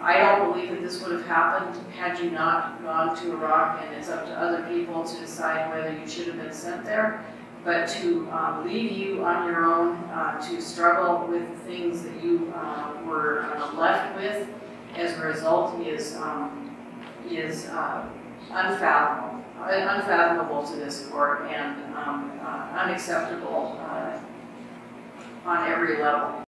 I don't believe that this would have happened had you not gone to Iraq, and it's up to other people to decide whether you should have been sent there. But to um, leave you on your own, uh, to struggle with the things that you uh, were uh, left with as a result is, um, is uh, unfathomable, unfathomable to this court and um, uh, unacceptable uh, on every level.